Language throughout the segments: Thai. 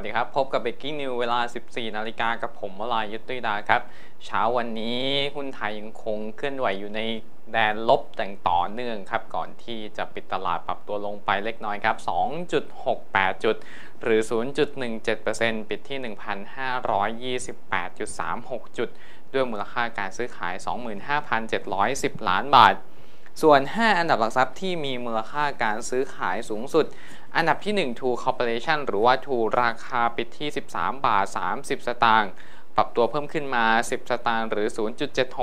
วัสดีครับ พบกับ Breaking News เวลา 14 นาฬิกากับผมวลายุตติดาครับ เช้าวันนี้หุ้นไทยยังคงเคลื่อนไหวอยู่ในแดนลบแต่งต่อเนื่องครับ ก่อนที่จะปิดตลาดปรับตัวลงไปเล็กน้อยครับ 2.68 จุด หรือ 0.17%ปิดที่ 1,528.36 จุด ด้วยมูลค่าการซื้อขาย 25,710 ล้านบาท ส่วน 5 อันดับหลักทรัพย์ที่มีมูลค่าการซื้อขายสูงสุด อันดับที่ 1 True Corporation หรือว่า True ราคาปิดที่ 13 บาท 30 สตางค์ปรับตัวเพิ่มขึ้นมา 10 สตางค์หรือ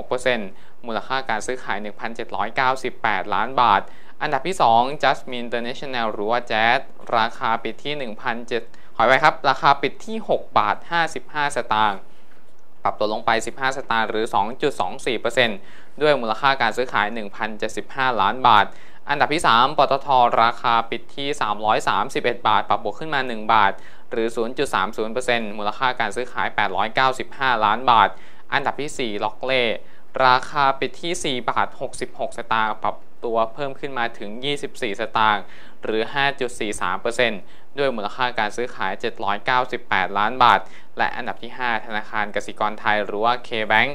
0.76%มูลค่าการซื้อขาย 1,798 ล้านบาท อันดับที่ 2 Jasmine International หรือว่า Jazz ราคาปิดที่ 1,700ขอไว้ครับ ราคาปิดที่ 6 บาท 55 สตางค์ ปรับตัวลงไป 15 สตางค์หรือ 2.24%ด้วยมูลค่าการซื้อขาย 1,075 ล้านบาท อันดับที่ 3 ปตท ราคาปิดที่ 331 บาท ปรับบวกขึ้นมา 1 บาท หรือ 0.30%มูลค่าการซื้อขาย 895 ล้านบาท อันดับที่ 4 ล็อกเล่ ราคาปิดที่ 4 บาท 66 สตางค์ ปรับ ตัวเพิ่มขึ้นมาถึง 24 สตางค์หรือ 5.43%ด้วยมูลค่าการซื้อขาย 798 ล้านบาท และอันดับที่ 5 ธนาคารกสิกรไทยหรือว่า K-Bank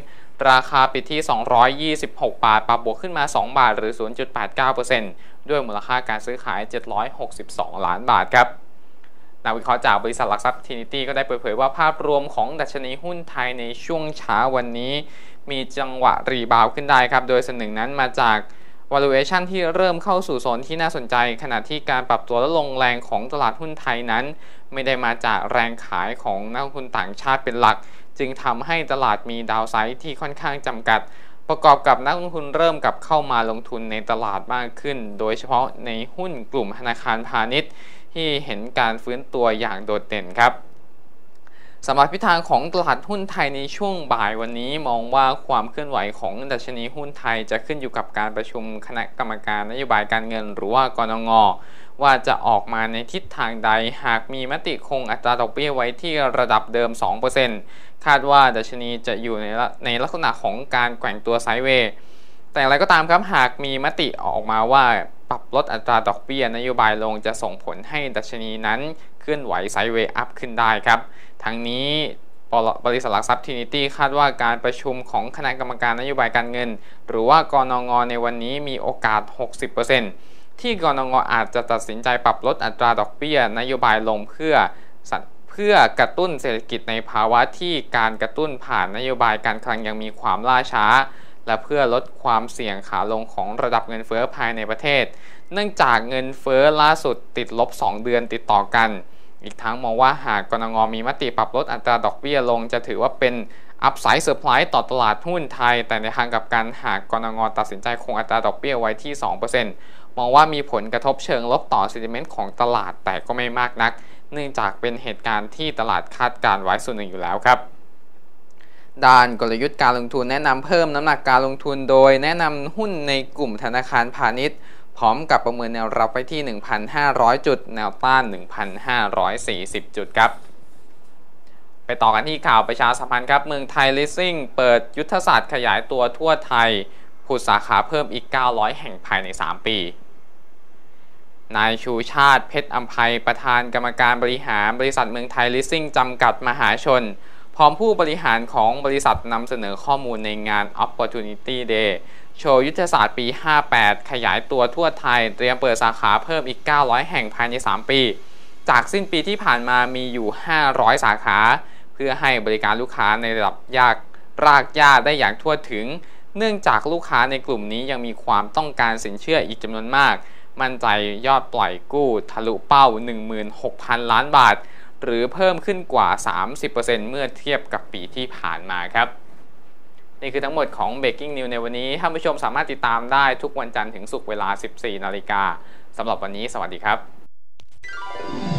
ราคาปิดที่ 226 บาท ปรับบวกขึ้นมา 2 บาท หรือ 0.89%ด้วยมูลค่าการซื้อขาย 762 ล้านบาทครับนักวิเคราะห์จากบริษัทหลักทรัพย์ Trinity ก็ได้เปิดเผยว่าภาพรวมของดัชนีหุ้นไทยในช่วงเช้าวันนี้ มีจังหวะ rebound ขึ้นได้ครับ โดยส่วนหนึ่งนั้นมาจาก valuation ที่เริ่มเข้าสู่โซนที่น่าสนใจ ขณะที่การปรับตัวลดลงแรงของตลาดหุ้นไทยนั้น ไม่ได้มาจากแรงขายของนักลงทุนต่างชาติเป็นหลัก จึงทำให้ตลาดมีดาวไซด์ที่ค่อนข้างจำกัด ประกอบกับนักลงทุนเริ่มกับเข้ามาลงทุนในตลาดมากขึ้น โดยเฉพาะในหุ้นกลุ่มธนาคารพาณิชย์ ที่เห็นการฟื้นตัวอย่างโดดเด่นครับ สำหรับทิศทางของตลาดหุ้นไทยในช่วงบ่ายวันนี้มองว่าความเคลื่อนไหวของดัชนีหุ้นไทยจะขึ้นอยู่กับการประชุมคณะกรรมการนโยบายการเงิน หรือว่ากรงงว่าจะออกมาในทิศทางใดหากมีมติคงอัตราดอกเบี้ยไว้ที่ระดับเดิม 2%คาดว่าดัชนีจะอยู่ในในลักษณะของการแกว่งตัว sideway แต่อะไรก็ตามครับหากมีมติออกมาว่า ปรับลดอัตราดอกเบี้ยนโยบายลงจะส่งผลให้ดัชนีนั้นเคลื่อนไหว sideway up ขึ้นได้ครับ ทั้งนี้บริษัทหลักทรัพย์ Trinity คาดว่าการประชุมของคณะกรรมการนโยบายการเงิน หรือว่ากนง.ในวันนี้มีโอกาส 60%ที่กนง.อาจจะตัดสินใจปรับลดอัตราดอกเบี้ยนโยบายลงเพื่อเพื่อกระตุ้นเศรษฐกิจในภาวะที่การกระตุ้นผ่านนโยบายการคลังยังมีความล่าช้า และเพื่อลดความเสี่ยงขาลงของระดับเงินเฟ้อภายในประเทศ เนื่องจากเงินเฟ้อล่าสุดติดลบ 2 เดือนติดต่อกัน อีกทั้งมองว่าหากกนง.มีมติปรับลดอัตราดอกเบี้ยลง จะถือว่าเป็น upside surprise ต่อตลาดหุ้นไทย แต่ในทางกลับกันหากกนง.ตัดสินใจคงอัตราดอกเบี้ยไว้ที่ 2%มองว่ามีผลกระทบเชิงลบต่อ sentiment ของตลาดแต่ก็ไม่มากนัก เนื่องจากเป็นเหตุการณ์ที่ตลาดคาดการไว้ส่วนหนึ่งอยู่แล้วครับ ด้านกลยุทธ์การลงทุนแนะนำเพิ่มน้ำหนักการลงทุนโดย แนะนำหุ้นในกลุ่มธนาคารพาณิชย์ พร้อมกับประเมินแนวรับไปที่ 1,500 จุด แนวต้าน 1,540 จุดครับ ไปต่อกันที่ข่าวประชาสัมพันธ์ครับเมืองไทยลิสซิ่งเปิดยุทธศาสตร์ขยายตัวทั่วไทยผุดสาขาเพิ่มอีก 900 แห่งภายใน 3 ปี นายชูชาติเพชรอัมภัยประธานกรรมการบริหารบริษัทเมืองไทยลิสซิ่งจำกัดมหาชน พร้อมผู้บริหารของบริษัทนำเสนอข้อมูลในงาน Opportunity Day โชว์ยุทธศาสตร์ปี 58 ขยายตัวทั่วไทย เตรียมเปิดสาขาเพิ่มอีก 900 แห่งภายใน 3 ปี จากสิ้นปีที่ผ่านมามีอยู่ 500 สาขา เพื่อให้บริการลูกค้าในระดับยากรากหญ้าได้อย่างทั่วถึง เนื่องจากลูกค้าในกลุ่มนี้ยังมีความต้องการสินเชื่ออีกจำนวนมาก มั่นใจยอดปล่อยกู้ ทะลุเป้า 16,000 ล้านบาท หรือเพิ่มขึ้นกว่า 30%เมื่อเทียบกับปีที่ผ่านมาครับ นี่คือทั้งหมดของ Breaking News ในวันนี้ท่านผู้ชมสามารถติดตามได้ทุกวันจันทร์ถึงศุกร์เวลา 14 นาฬิกาสำหรับวันนี้ สวัสดีครับ